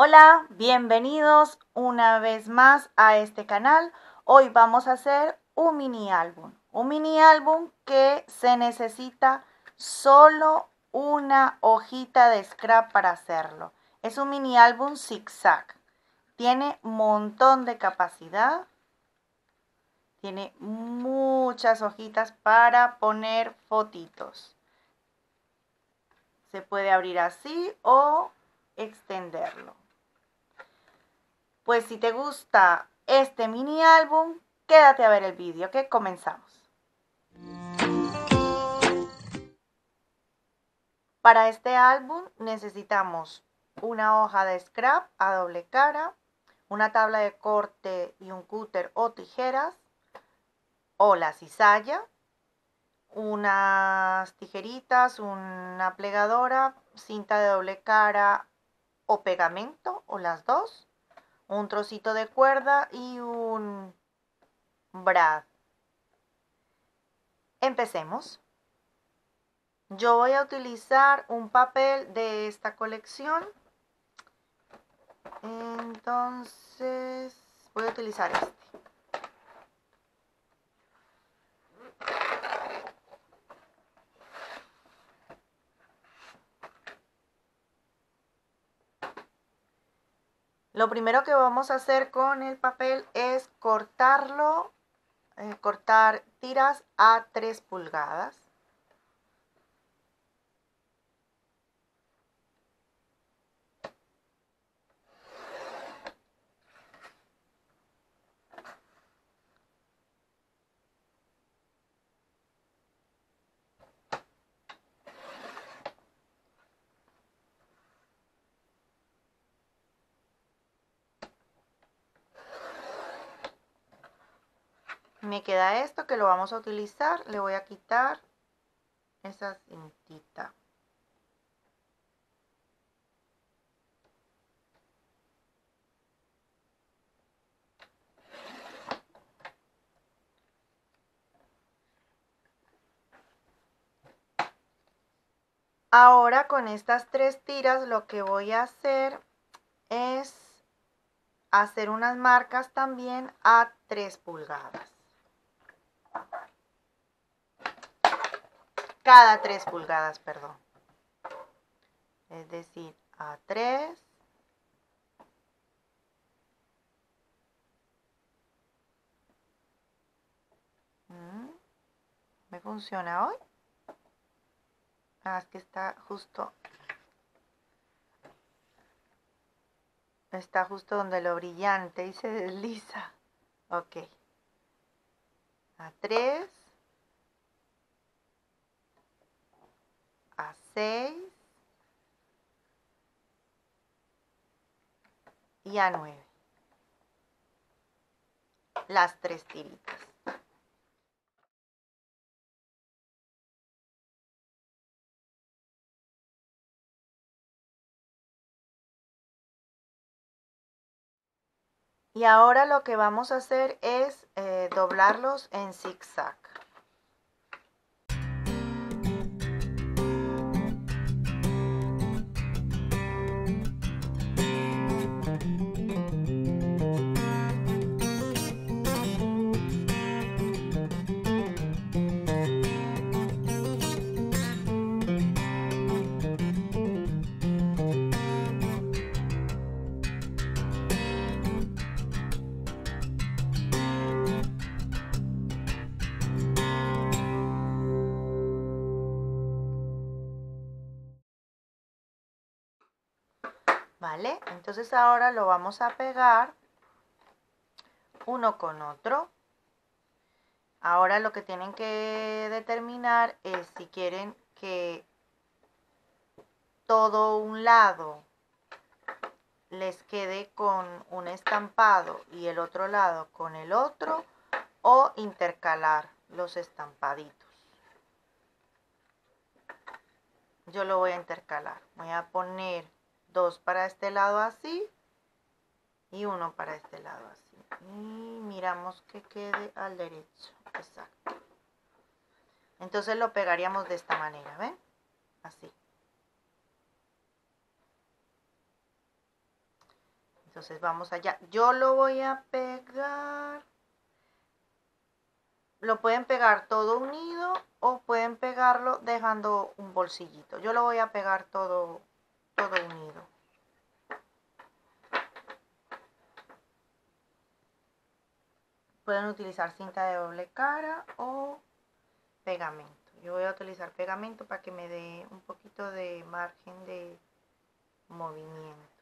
Hola, bienvenidos una vez más a este canal. Hoy vamos a hacer un mini álbum. Un mini álbum que se necesita solo una hojita de scrap para hacerlo. Es un mini álbum zigzag. Tiene un montón de capacidad. Tiene muchas hojitas para poner fotitos. Se puede abrir así o extenderlo. Pues si te gusta este mini álbum, quédate a ver el vídeo que comenzamos. Para este álbum necesitamos una hoja de scrap a doble cara, una tabla de corte y un cúter o tijeras, o la cizalla, unas tijeritas, una plegadora, cinta de doble cara o pegamento o las dos, un trocito de cuerda y un brad. Empecemos. Yo voy a utilizar un papel de esta colección. Entonces, voy a utilizar este. Lo primero que vamos a hacer con el papel es cortarlo, eh, cortar tiras a 3 pulgadas. Me queda esto que lo vamos a utilizar le voy a quitar esa cintita Ahora con estas tres tiras lo que voy a hacer es hacer unas marcas también a 3 pulgadas. Cada 3 pulgadas, perdón. Es decir, a 3. Mm, ¿Me funciona hoy? Ah, es que está justo... Está justo donde lo brillante y se desliza. Ok. A 3. a 6 y a 9. Las tres tiritas. Y ahora lo que vamos a hacer es eh, doblarlos en zigzag. Entonces ahora lo vamos a pegar uno con otro. Ahora lo que tienen que determinar es si quieren que todo un lado les quede con un estampado y el otro lado con el otro o intercalar los estampaditos. Yo lo voy a intercalar. Voy a poner dos para este lado así y uno para este lado así y miramos que quede al derecho exacto entonces lo pegaríamos de esta manera ven así Entonces vamos allá. Yo lo voy a pegar. Lo pueden pegar todo unido o pueden pegarlo dejando un bolsillito. Yo lo voy a pegar todo, todo unido. Pueden utilizar cinta de doble cara o pegamento. Yo voy a utilizar pegamento para que me dé un poquito de margen de movimiento.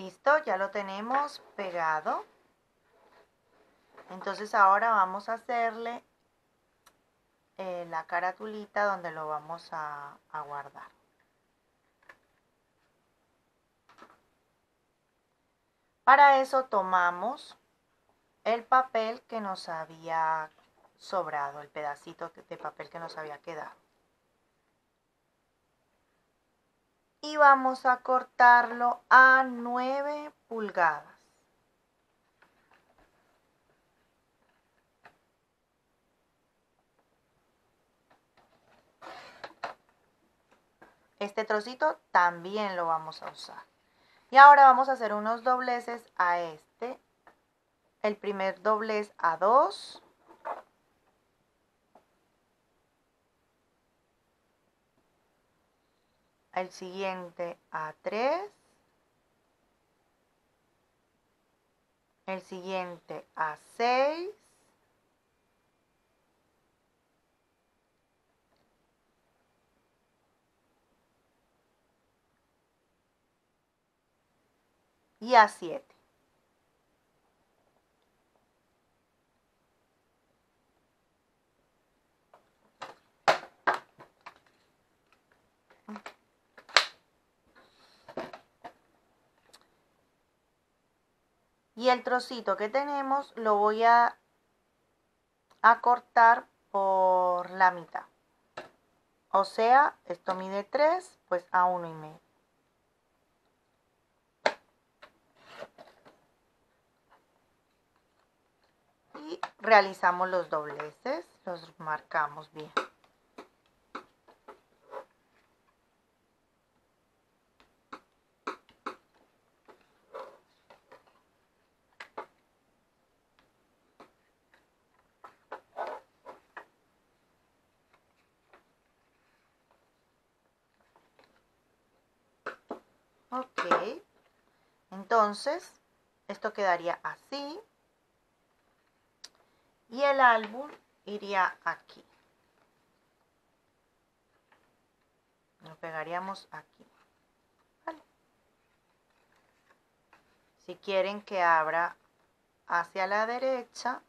Listo, ya lo tenemos pegado. Entonces ahora vamos a hacerle eh, la caratulita donde lo vamos a, a guardar. Para eso tomamos el papel que nos había sobrado, el pedacito de papel que nos había quedado. Y vamos a cortarlo a 9 pulgadas. Este trocito también lo vamos a usar. Y ahora vamos a hacer unos dobleces a este. El primer doblez a 2 el siguiente a 3, el siguiente a 6, y a 7. Y el trocito que tenemos lo voy a, cortar por la mitad. O sea, esto mide 3, pues a 1 y medio. Y realizamos los dobleces, los marcamos bien. Ok. Entonces, esto quedaría así. Y el álbum iría aquí. Lo pegaríamos aquí. Si quieren que abra hacia la derecha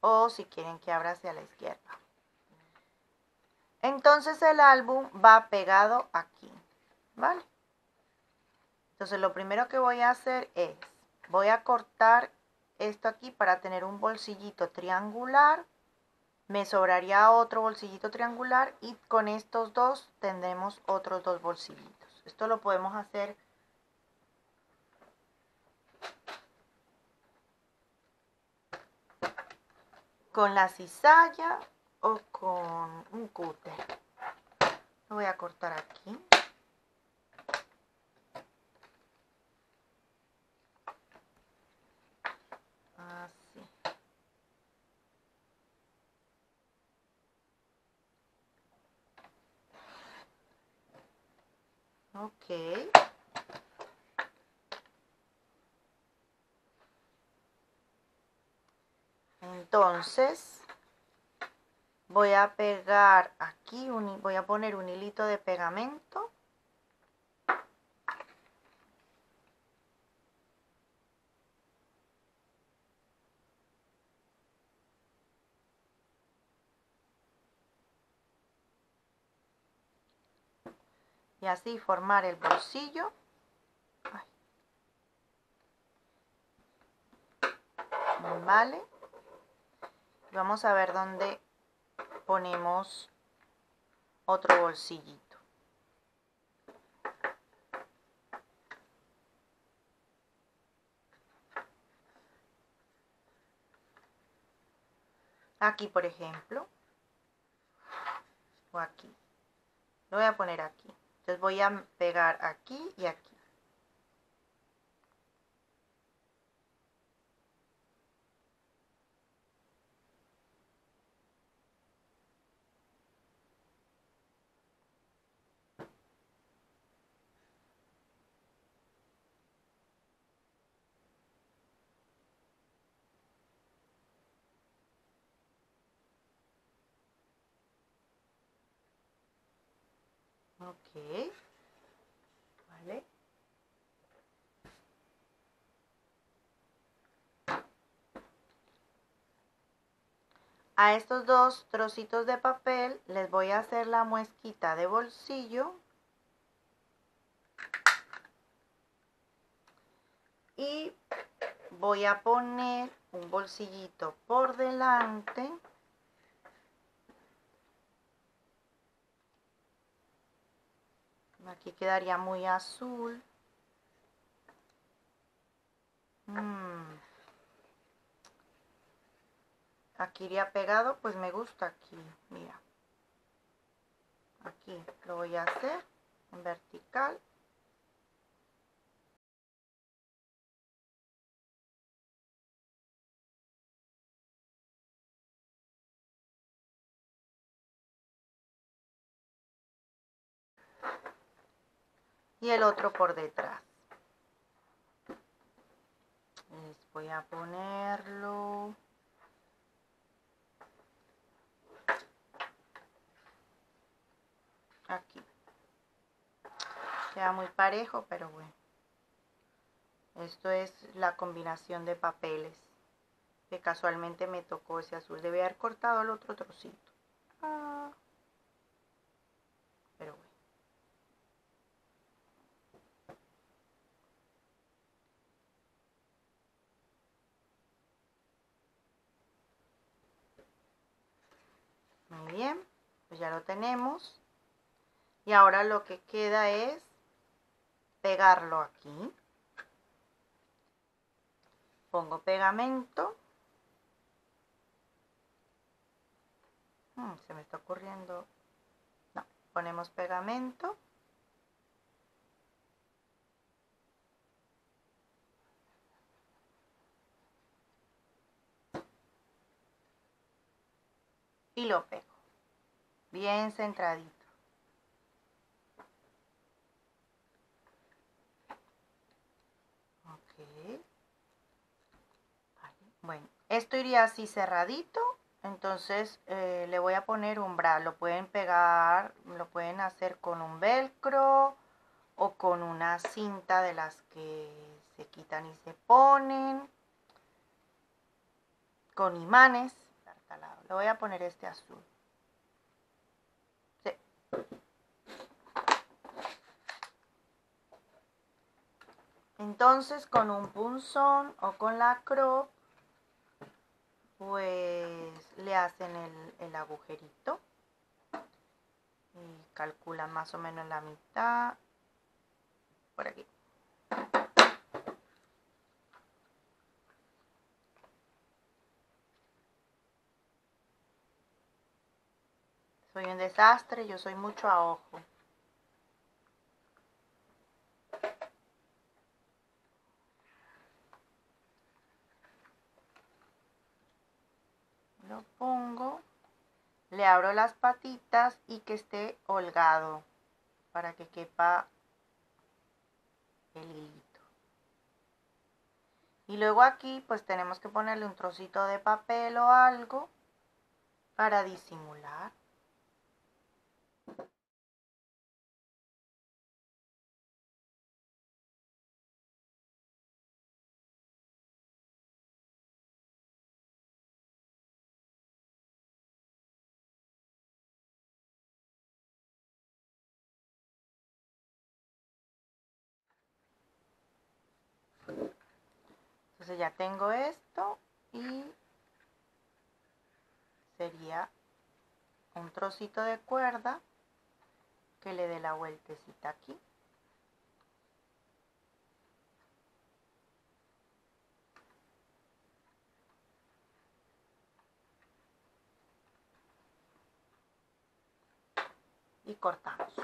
o si quieren que abra hacia la izquierda. Entonces el álbum va pegado aquí. ¿vale? Entonces lo primero que voy a hacer es, voy a cortar esto aquí para tener un bolsillito triangular. Me sobraría otro bolsillito triangular y con estos dos tendremos otros dos bolsillitos. Esto lo podemos hacer con la cizalla o con un cúter. Lo voy a cortar aquí. Ok. Entonces, voy a pegar aquí, voy a poner un hilito de pegamento. y así formar el bolsillo. Vale. Vamos a ver dónde ponemos otro bolsillito. Aquí, por ejemplo. O aquí. Lo voy a poner aquí. Entonces voy a pegar aquí y aquí. Ok. Vale. A estos dos trocitos de papel les voy a hacer la muesquita de bolsillo. Y voy a poner un bolsillito por delante. Aquí quedaría muy azul. Mm. Aquí iría pegado, pues me gusta aquí, mira. Aquí lo voy a hacer en vertical. Y el otro por detrás. Les voy a ponerlo aquí. Queda muy parejo, pero bueno. Esto es la combinación de papeles. Que casualmente me tocó ese azul. Debe haber cortado el otro trocito. Ah. Muy bien, pues ya lo tenemos. Y ahora lo que queda es pegarlo aquí. Pongo pegamento. Hmm, se me está ocurriendo. No, ponemos pegamento. y lo pego. Bien centradito. Ok. Bueno, esto iría así cerradito. Entonces eh, le voy a poner umbral. Lo pueden pegar, lo pueden hacer con un velcro o con una cinta de las que se quitan y se ponen. Con imanes. Le voy a poner este azul. Entonces con un punzón o con la crop, pues le hacen el, el agujerito y calculan más o menos la mitad por aquí. Soy un desastre, yo soy mucho a ojo. Lo pongo, le abro las patitas y que esté holgado para que quepa el hilito. Y luego aquí pues tenemos que ponerle un trocito de papel o algo para disimular. Ya tengo esto y sería un trocito de cuerda que le dé la vueltecita aquí. Y cortamos.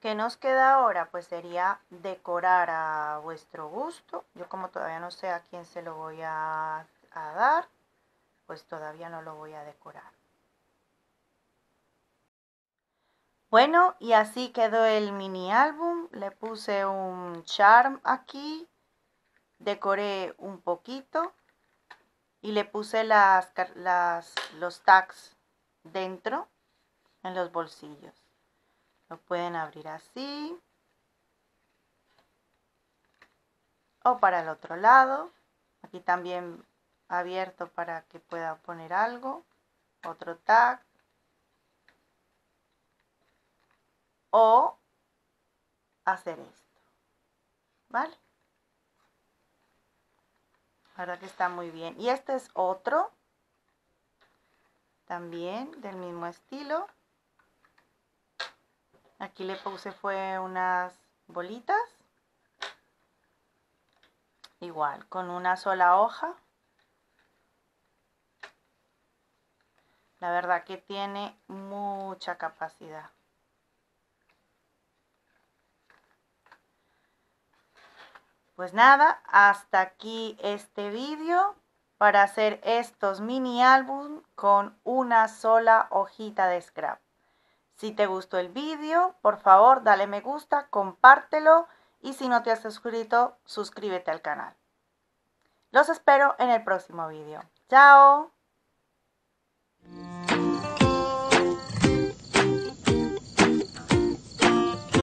¿Qué nos queda ahora? Pues sería decorar a vuestro gusto. Yo como todavía no sé a quién se lo voy a, a dar, pues todavía no lo voy a decorar. Bueno, y así quedó el mini álbum. Le puse un charm aquí, decoré un poquito y le puse las, las, los tags dentro en los bolsillos. Lo pueden abrir así. O para el otro lado. Aquí también abierto para que pueda poner algo. Otro tag. O hacer esto. ¿Vale? La verdad que está muy bien. Y este es otro. También del mismo estilo. Aquí le puse fue unas bolitas. Igual, con una sola hoja. La verdad que tiene mucha capacidad. Pues nada, hasta aquí este vídeo para hacer estos mini álbum con una sola hojita de scrap. Si te gustó el vídeo, por favor dale me gusta, compártelo y si no te has suscrito, suscríbete al canal. Los espero en el próximo vídeo. ¡Chao!